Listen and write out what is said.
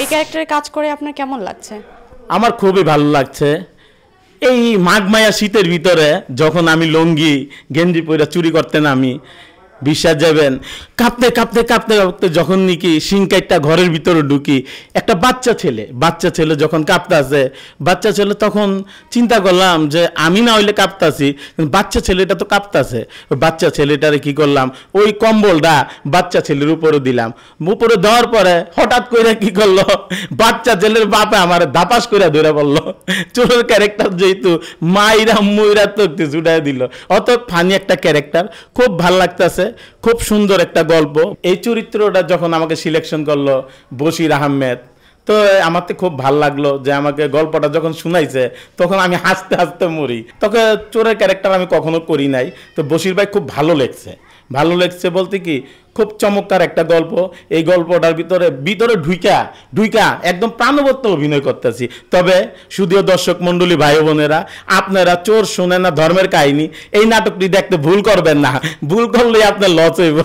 এই ক্যারেক্টারে কাজ করে আপনার কেমন লাগছে? আমার খুবই ভালো লাগছে। এই মাঘ মায়া শীতের ভিতরে যখন আমি লঙ্গি গেঞ্জি পরে চুরি করতে নামি বিশ্বাস যাবেন। কাঁপতে কাঁপতে কাঁপতে কাঁপতে যখন নাকি সিংকাইটটা ঘরের ভিতরে ঢুকি, একটা বাচ্চা ছেলে বাচ্চা ছেলে যখন কাঁপতাছে, বাচ্চা ছেলে তখন চিন্তা করলাম যে আমি না হইলে কাঁপতাছি বাচ্চা ছেলেটা তো কাঁপতাছে। বাচ্চা ছেলেটারে কি করলাম? ওই কম্বলটা বাচ্চা ছেলের উপরে দিলাম। উপরে দেওয়ার পরে হঠাৎ করে কি করল? বাচ্চা ছেলের বাপে আমার দাপাস করে ধরে বলল চোরের ক্যারেক্টার যেহেতু মাইরা মুইরা তো ছুটাই দিল। অত ফানি একটা ক্যারেক্টার খুব ভালো লাগতেছে। খুব সুন্দর একটা গল্প। এই চরিত্রটা যখন আমাকে সিলেকশন করল বশির আহমেদ, তো আমার তো খুব ভালো লাগল যে আমাকে গল্পটা যখন শুনাইছে, তখন আমি হাসতে হাসতে মরি। তখন চোরের ক্যারেক্টার আমি কখনো করি নাই। তো বশির ভাই খুব ভালো লেগছে ভালো লেগছে বলতে কি খুব চমৎকার একটা গল্প। এই গল্পটার ভিতরে ভিতরে ঢুইকা ঢুইকা একদম প্রাণবত্ত অভিনয় করতেছি। তবে শুধুও দর্শক মণ্ডলী ভাই বোনেরা, আপনারা চোর শুনে না ধর্মের কাহিনী। এই নাটকটি দেখতে ভুল করবেন না। ভুল করলেই আপনার লস হইব।